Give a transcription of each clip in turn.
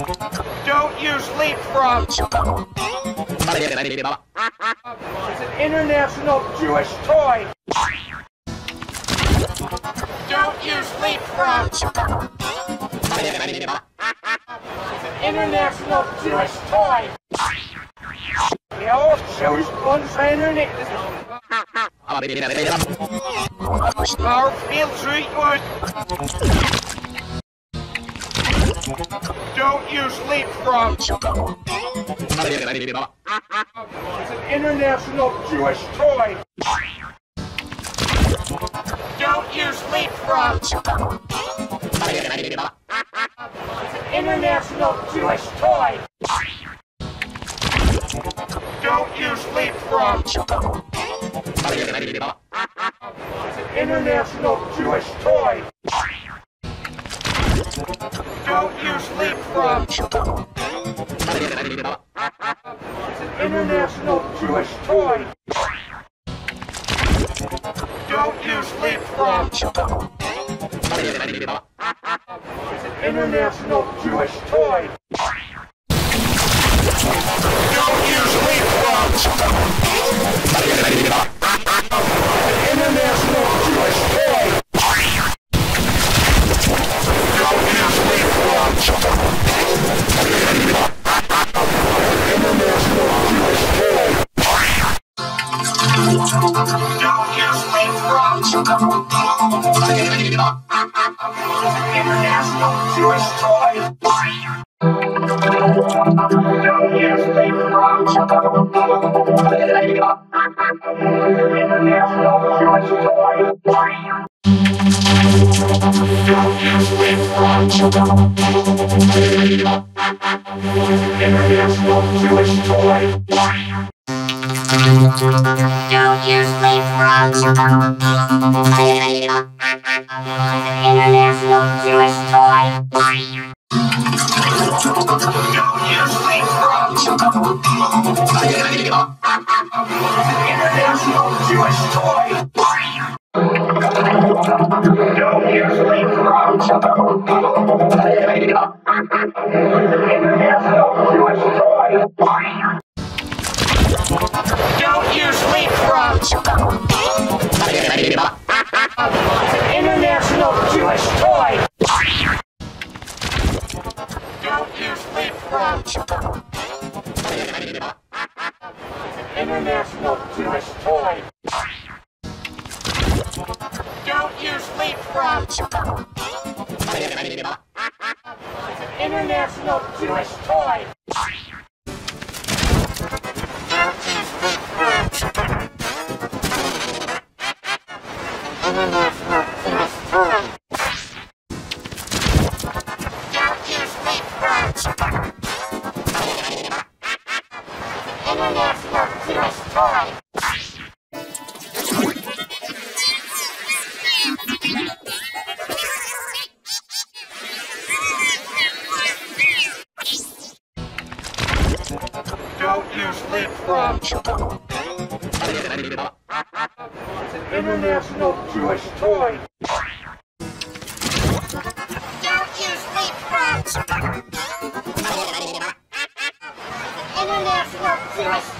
Don't use leapfrog. It's an international Jewish toy. Don't use leapfrog. It's an international Jewish toy. Ja, Jewish Bundsrennen. Our field Streetwood. Don't use leapfrog. It's an international Jewish toy. Don't use leapfrog. It's an international Jewish toy. Don't use leapfrog. It's an international Jewish toy. Don't use an international Jewish toy. Don't use leapfrog. It's an international Jewish toy. Don't use leapfrog. An International Jewish toy. Don't use use leapfrog. International Jewish toy. Don't International Jewish toy. Don't use leapfrog. International Jewish toy. Don't use leapfrog. International Jewish toy. Don't use leapfrog. It's an international Jewish toy. Don't use leapfrogs. International Jewish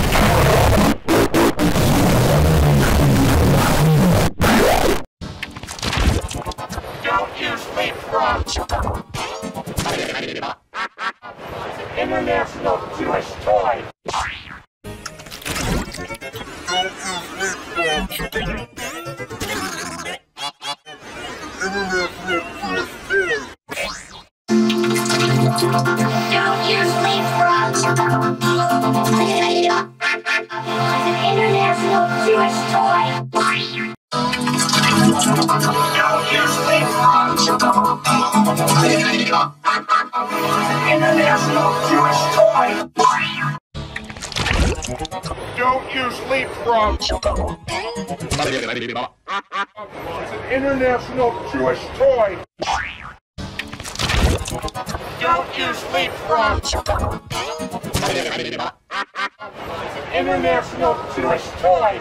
International Jewish toy. Don't use leapfrogs. It's an international Jewish toy. Don't use leapfrogs. It's an international Jewish toy. Don't use leapfrogs. An international Jewish toy.